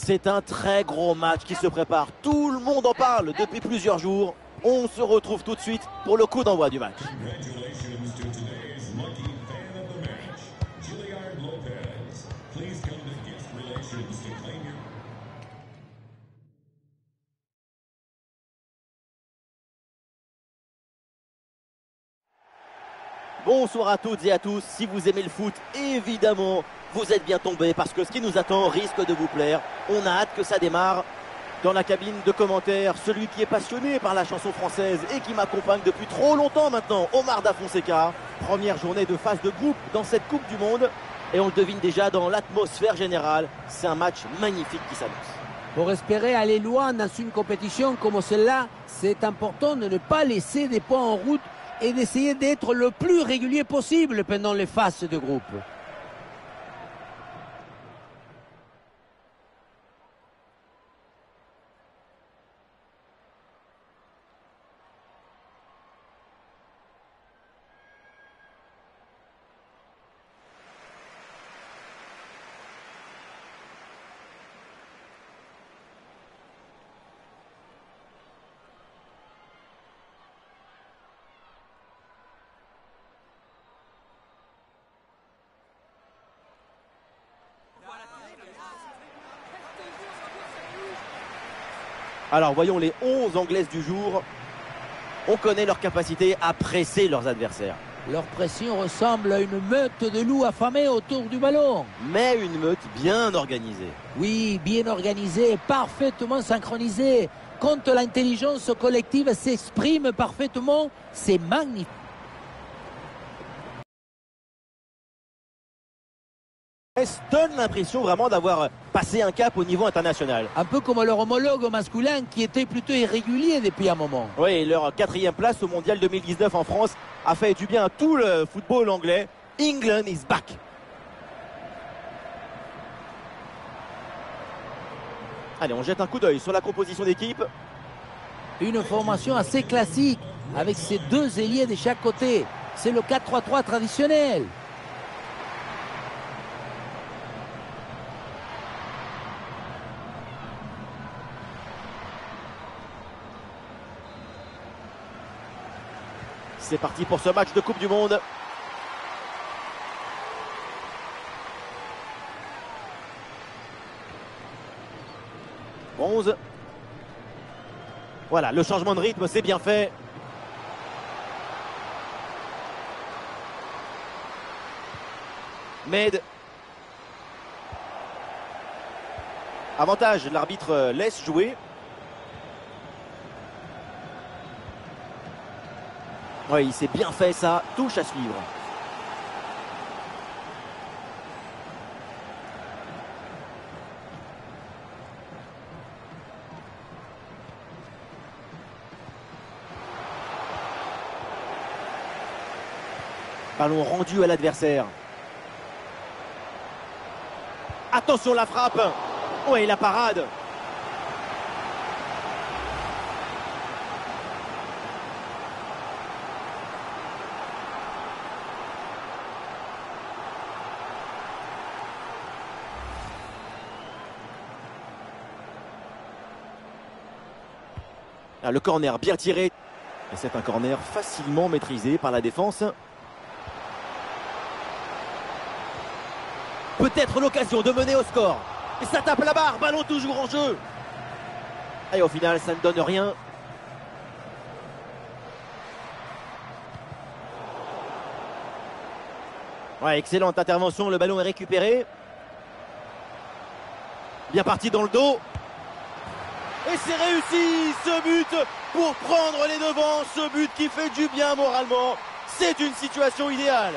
C'est un très gros match qui se prépare. Tout le monde en parle depuis plusieurs jours. On se retrouve tout de suite pour le coup d'envoi du match. Bonsoir à toutes et à tous. Si vous aimez le foot, évidemment, vous êtes bien tombés parce que ce qui nous attend risque de vous plaire. On a hâte que ça démarre. Dans la cabine de commentaires, celui qui est passionné par la chanson française et qui m'accompagne depuis trop longtemps maintenant, Omar Da Fonseca. Première journée de phase de groupe dans cette Coupe du Monde. Et on le devine déjà dans l'atmosphère générale. C'est un match magnifique qui s'annonce. Pour espérer aller loin dans une compétition comme celle-là, c'est important de ne pas laisser des points en route et d'essayer d'être le plus régulier possible pendant les phases de groupe. Alors voyons les 11 anglaises du jour. On connaît leur capacité à presser leurs adversaires. Leur pression ressemble à une meute de loups affamés autour du ballon. Mais une meute bien organisée. Oui, bien organisée, parfaitement synchronisée. Quand l'intelligence collective s'exprime parfaitement, c'est magnifique. Donne l'impression vraiment d'avoir passé un cap au niveau international? Un peu comme leur homologue masculin qui était plutôt irrégulier depuis un moment. Oui, leur quatrième place au mondial 2019 en France a fait du bien à tout le football anglais. England is back. Allez, on jette un coup d'œil sur la composition d'équipe. Une formation assez classique avec ces deux ailiers de chaque côté. C'est le 4-3-3 traditionnel. C'est parti pour ce match de Coupe du Monde. Onze. Voilà, le changement de rythme, c'est bien fait. Med. Avantage, l'arbitre laisse jouer. Oui, il s'est bien fait ça. Touche à suivre. Ballon rendu à l'adversaire. Attention la frappe. Oui, la parade. Le corner bien tiré. Et c'est un corner facilement maîtrisé par la défense. Peut-être l'occasion de mener au score. Et ça tape la barre, ballon toujours en jeu. Et au final, ça ne donne rien. Excellente intervention, le ballon est récupéré. Bien parti dans le dos. Et c'est réussi ce but pour prendre les devants, ce but qui fait du bien moralement. C'est une situation idéale.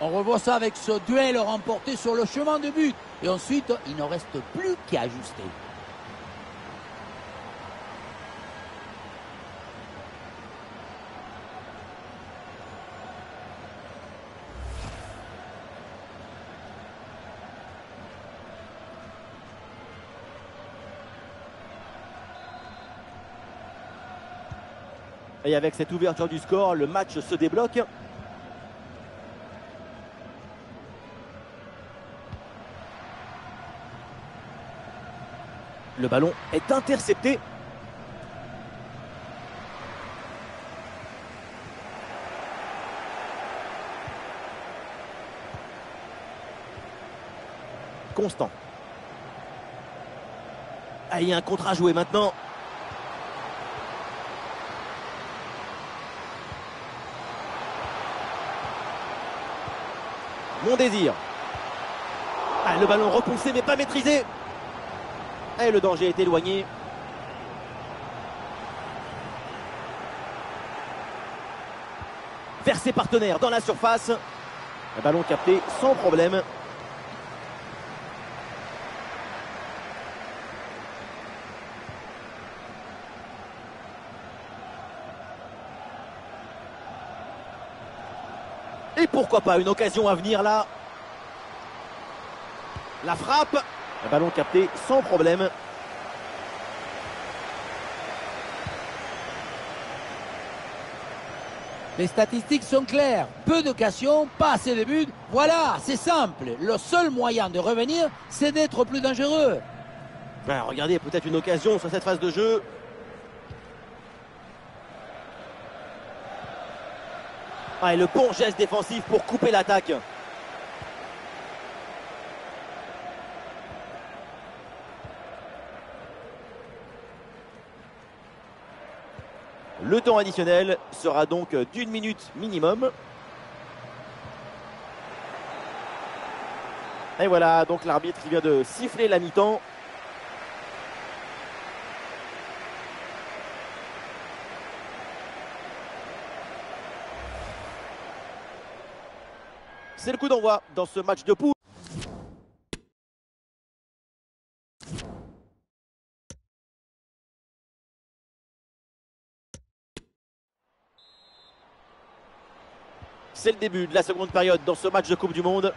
On revoit ça avec ce duel remporté sur le chemin de but. Et ensuite, il ne reste plus qu'à ajuster. Et avec cette ouverture du score, le match se débloque. Le ballon est intercepté. Constant. Ah, il y a un contre à jouer maintenant. Mon désir. Ah, le ballon repoussé mais pas maîtrisé. Et le danger est éloigné. Vers ses partenaires dans la surface. Un ballon capté sans problème. Pourquoi pas une occasion à venir là La frappe. Un ballon capté sans problème. Les statistiques sont claires. Peu d'occasions, pas assez de buts. Voilà, c'est simple. Le seul moyen de revenir, c'est d'être plus dangereux. Regardez, peut-être une occasion sur cette phase de jeu. Ah, et le bon geste défensif pour couper l'attaque. Le temps additionnel sera donc d'une minute minimum. Et voilà, donc l'arbitre qui vient de siffler la mi-temps. C'est le coup d'envoi dans ce match de poule. C'est le début de la seconde période dans ce match de Coupe du Monde.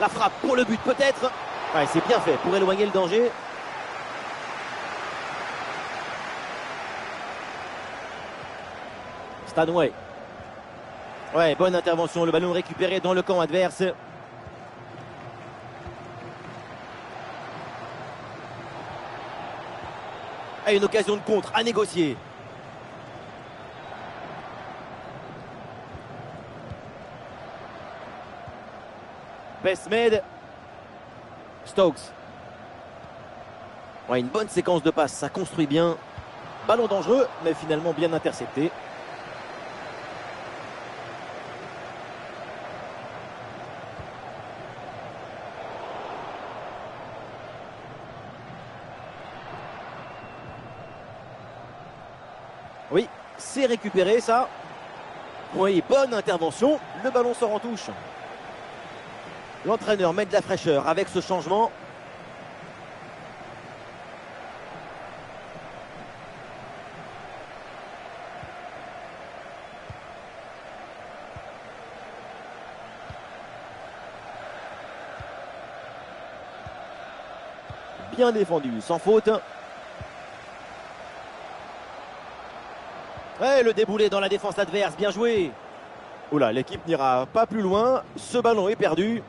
La frappe pour le but peut-être. Ouais, c'est bien fait pour éloigner le danger. Stanway. Ouais, bonne intervention. Le ballon récupéré dans le camp adverse. Et une occasion de contre à négocier. Pesmed. Stokes. Ouais, une bonne séquence de passes, ça construit bien. Ballon dangereux, mais finalement bien intercepté. Oui, c'est récupéré ça. Oui, bonne intervention. Le ballon sort en touche. L'entraîneur met de la fraîcheur avec ce changement. Bien défendu, sans faute. Le déboulé dans la défense adverse, bien joué. Oula, l'équipe n'ira pas plus loin. Ce ballon est perdu.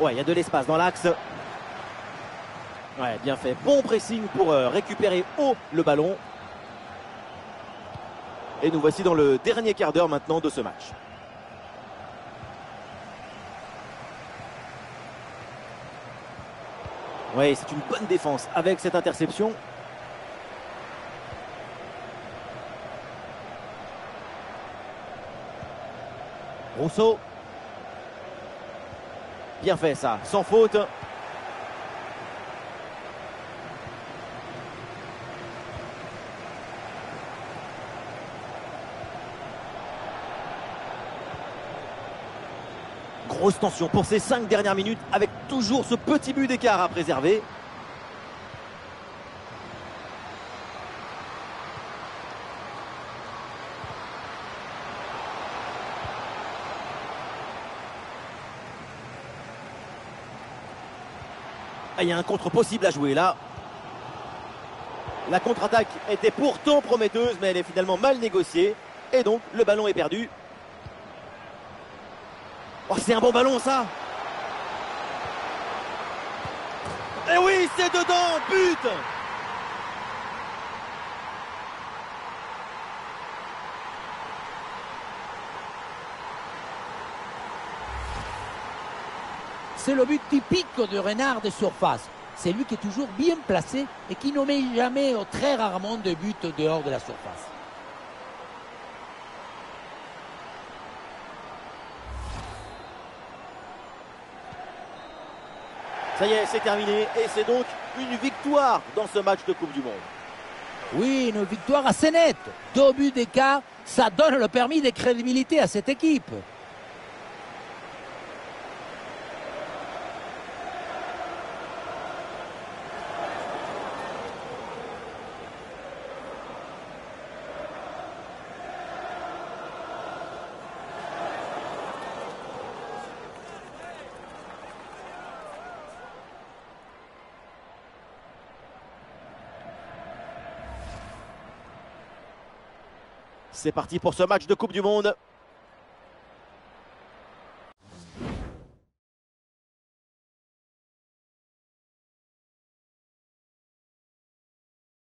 Ouais, il y a de l'espace dans l'axe. Ouais, bien fait. Bon pressing pour euh, récupérer haut le ballon. Et nous voici dans le dernier quart d'heure maintenant de ce match. Oui, c'est une bonne défense avec cette interception. Rousseau. Bien fait ça, sans faute. Grosse tension pour ces cinq dernières minutes avec toujours ce petit but d'écart à préserver. Ah, il y a un contre possible à jouer là. La contre-attaque était pourtant prometteuse, mais elle est finalement mal négociée. Et donc, le ballon est perdu. Oh, c'est un bon ballon, ça Et oui, c'est dedans But C'est le but typique de Renard des surfaces. C'est lui qui est toujours bien placé et qui ne met jamais ou très rarement de but dehors de la surface. Ça y est, c'est terminé. Et c'est donc une victoire dans ce match de Coupe du Monde. Oui, une victoire assez nette. Deux buts d'écart, ça donne le permis de crédibilité à cette équipe. C'est parti pour ce match de Coupe du Monde.